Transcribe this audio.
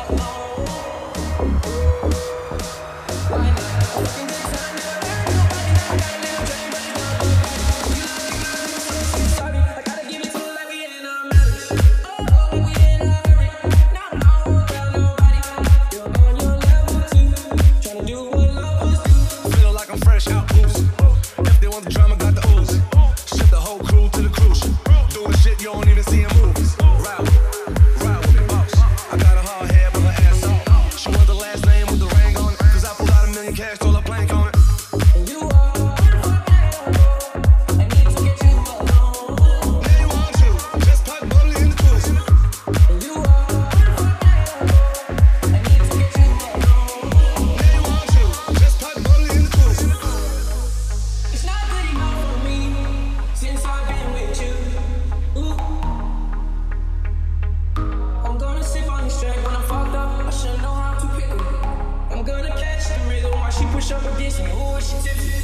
Oh. oh, oh. push it